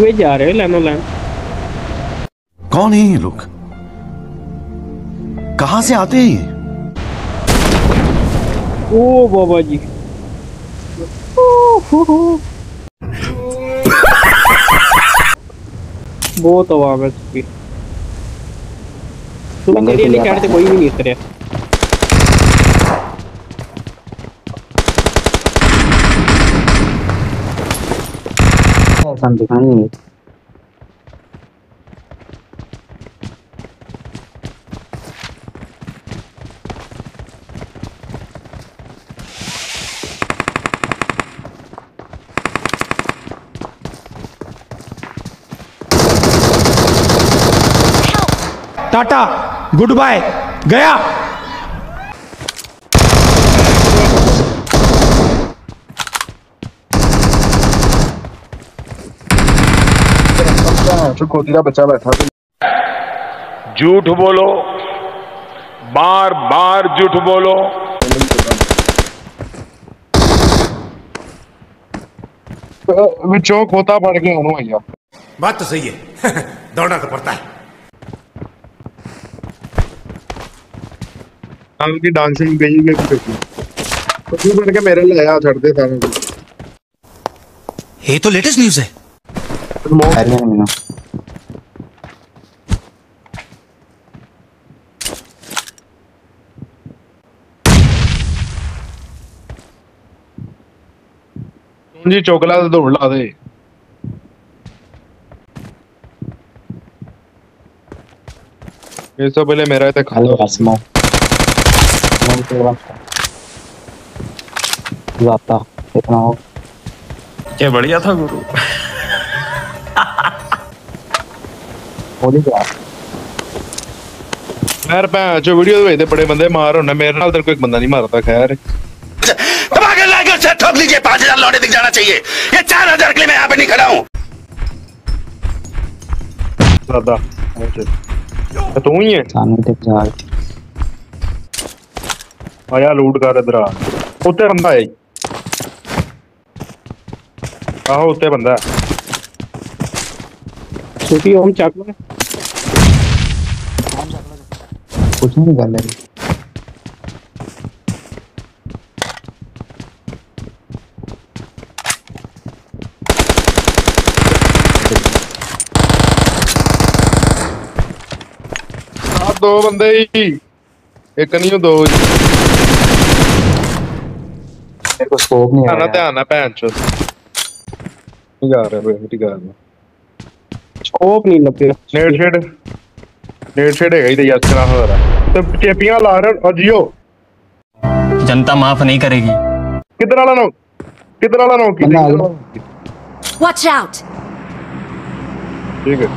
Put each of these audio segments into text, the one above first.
वे जा रहे हो लैनो लैन। कौन है ये लोग? कहाँ से आते हैं ये? ओ बाबा जी। ओ, हो, हो। बहुत आवाज़ है इसकी। तू साइड कोई भी नहीं उतरिया ऐसा दिखाई नहीं टाटा गुड बाय गया। जो बचा बैठा तो। झूठ बोलो बार बार झूठ बोलो। तो, चौक होता पड़ गया हूँ भैया। बात तो सही है दौड़ना तो पड़ता है। की डांसिंग गई गई तो तू मेरे लिए आया ये तो लेटेस्ट न्यूज़ है। जी चोकला तो दौड़ ला दे। ये सब पहले मेरा इतना खालो आसमां। आसमा मन तो जाता इतना हो। क्या बढ़िया था गुरु। बोली क्या? यार पैंचो वीडियो भेजते बड़े बंदे मार होने मेरे नाल तेरे को एक बंदा नहीं मारता खैर। ਮਾਰਦਾ ਖੈਰ दबाकर लाकर से ठोक लीजिए पांच हजार लौटे दिख जाना चाहिए ये चार हजार के लिए मैं यहाँ पे नहीं खड़ा हूँ ਦਾਦਾ ਤੇ ਤੂੰ ਹੀ ਹੈ सामने देख जा ਆਇਆ ਲੂਟ ਕਰ ਇਧਰ ਆ ਉੱਤੇ ਬੰਦਾ ਹੈ ਆਹੋ ਉੱਤੇ ਬੰਦਾ ਹੈ। छोटी ओम चक लो कुछ नहीं कर ਦੋ ਬੰਦੇ ਹੀ ਇੱਕ ਨਹੀਂ ਉਹ ਦੋ ਹੀ। मेरे को स्कोप नहीं ਧਿਆਨ ਨਾਲ आ ਧਿਆਨ ਨਾਲ ਭੈਣ ਚੋ ਕੀ ਕਰ ਰਿਹਾ ਬਈ ਕੀ ਕਰ ਰਿਹਾ स्कोप नहीं लगे ਨੇੜ ਛੇੜ ਨੇੜ ਛੇੜ ਹੈਗਾ ਹੀ ਤੇ ਯਾਦ ਕਰਾ ਹੋ ਰਿਹਾ ਤੇ ਚੇਪੀਆਂ ਲਾ ਰਹੇ ਅਜੀਓ जनता माफ नहीं करेगी ਕਿੱਧਰ ਵਾਲਾ ਨੋ ਕਿੱਧਰ ਵਾਲਾ ਨੋ ਕੀ ਬੰਦਾ ਆ ਗਿਆ।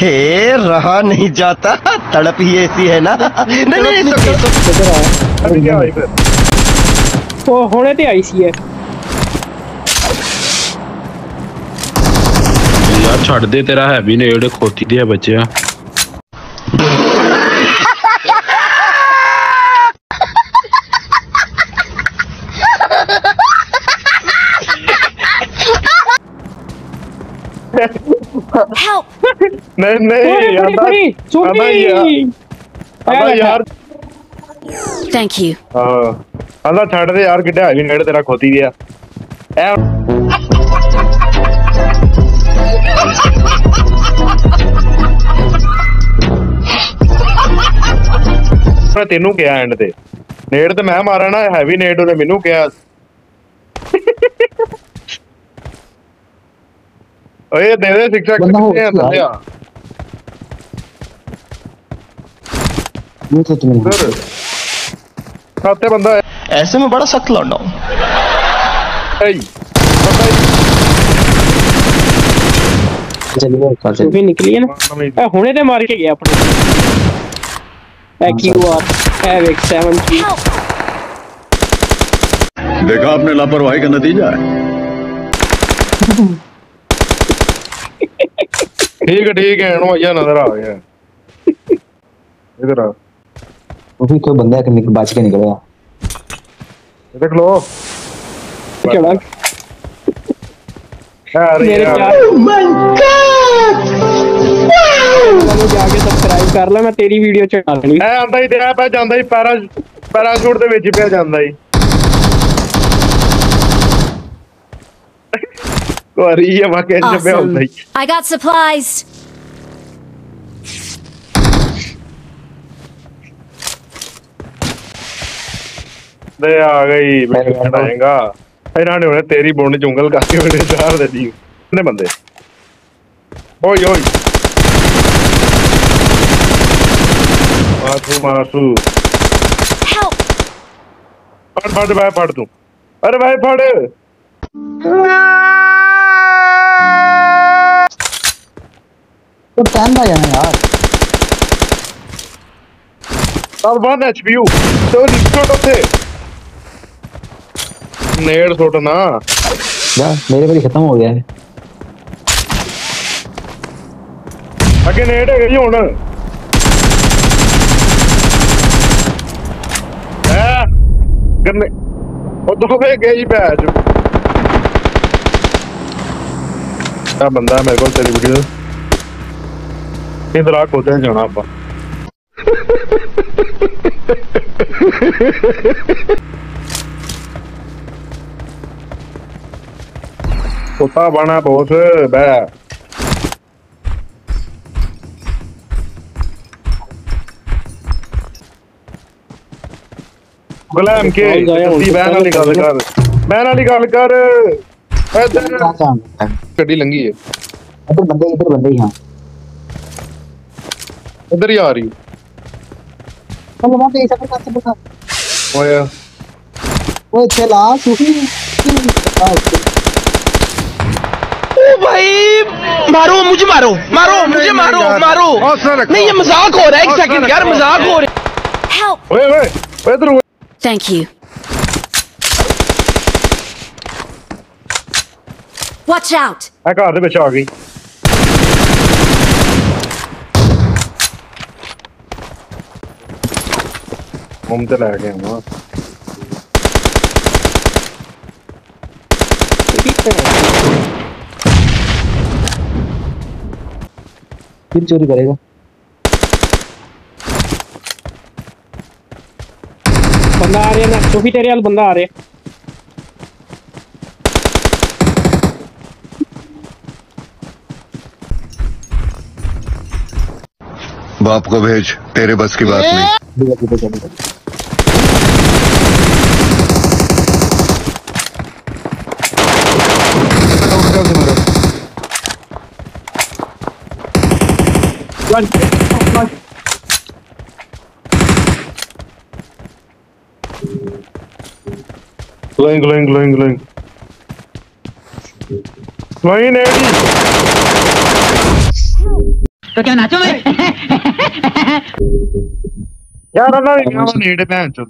हे रहा नहीं जाता। तड़प ही ऐसी है ना। नहीं नहीं सब ओ होने दे ऐसी है यार छोड़ दे तेरा है भी ने एड़े खोती दिया बच्चे Help! ਨਹੀਂ ਨਹੀਂ खड़ी ਯਾਰ खड़ी ਆਂਦਾ ਯਾਰ छोटी ਆਂਦਾ ਯਾਰ Thank you. ਹਾਂ ਆਂਦਾ ਛੱਡ ਦੇ ਯਾਰ ਕਿੱਡਾ ਹੈਵੀ ਨੇੜ ਤੇਰਾ ਖੋਤੀ ਗਿਆ ਐ ਮੈਂ ਤੈਨੂੰ ਕਿਹਾ ਐਂਡ ਤੇ ਨੇੜ ਤੇ ਮੈਂ ਮਾਰਾਂ ਨਾ ਹੈਵੀ ਨੇੜ ਉਹਨੇ ਮੈਨੂੰ ਕਿਹਾ ओए दे दे सिक्स एक्स ये तो तुम खाते बंदा है ऐसे में बड़ा सख्त लौंडा हूँ चलिए भी निकली है ना मार के गया अपने देखा आपने लापरवाही का नतीजा है। ਠੀਕ ਠੀਕ ਹੈ ਇਹਨੂੰ ਆਇਆ ਨਜ਼ਰ ਆ ਗਿਆ ਇਧਰ ਆ। ਉਹਨੂੰ ਕੋਈ ਬੰਦਾ ਕਿ ਨਿਕ ਬਚ ਕੇ ਨਿਕਲਿਆ ਦੇਖ ਲੋ ਕਿਹੜਾ? ਮੇਰੇ ਮਾਈ ਗॉड ਵਾਓ ਜਾ ਕੇ ਸਬਸਕ੍ਰਾਈਬ ਕਰ ਲੈ ਮੈਂ ਤੇਰੀ ਵੀਡੀਓ ਚੜਾ ਲੈਣੀ ਐ ਆਂਦਾ ਹੀ ਤੇ ਪੈ ਜਾਂਦਾ ਹੀ ਪੈਰਾ ਪੈਰਾਸ਼ੂਟ ਦੇ ਵਿੱਚ ਪਿਆ ਜਾਂਦਾ ਹੀ। Sorry, ये vacation में हूँ भाई. I got supplies. दे आ गई मैं खड़ाएगा इन्होंने उन्हें तेरी बोन जंगल करके मैंने चार दे दी कितने बंदे? ओए ओए। मासू मासू। फट फट भाई फट तू। अरे भाई फट। तो टाइम ना जाना यार। और वन एचपी यू तो रिस्टोर थे नेड छोड़ ना जा मेरे पर खत्म हो गया है। आगे नेड है गई हुन। गन्ने और तो दोवे गई बैच। क्या बंदा मेरे को तेरी वीडियो ਇੰਦਰਾ ਕੋਦਿਆਂ ਜਾਣਾ ਆਪਾਂ ਕੁੱਤਾ ਬਣਾ ਬੋਸ ਬੈ ਗੁਲਾਮ ਕੇ ਤੁਸੀਂ ਬੈਨ ਵਾਲੀ ਗੱਲ ਕਰ ਬੈਨ ਵਾਲੀ ਗੱਲ ਕਰ ਇੱਧਰ ਗੱਡੀ ਲੰਗੀ ਹੈ ਇੱਧਰ ਬੰਦੇ ਇੱਧਰ ਬੰਦੇ ਹੀ ਹਾਂ इधर ही आ रही चलो वहाँ पे ऐसा करता सब का ओए। ओए चला सूफी ओ भाई मारो मुझे मारो मारो मुझे मारो मारो। नहीं ये मज़ाक हो रहा है एक सेकंड यार मज़ाक हो रहा है। ओए ओए इधर thank you Watch out! I got the bitch, Augie. मुमतल आ गए वहाँ फिर चोरी करेगा। बंदा आ रहा है ना चौबी तेरे बंदा आ रहा है। बाप को भेज तेरे बस की बात नहीं। है ठीक है चलो glowing glowing glowing glowing glowing नेडी यार ना यहाँ पर नेड भैन चो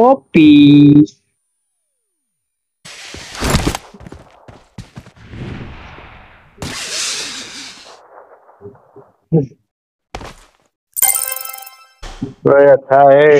ਓਪੀ ओए अच्छा है